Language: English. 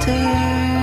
completed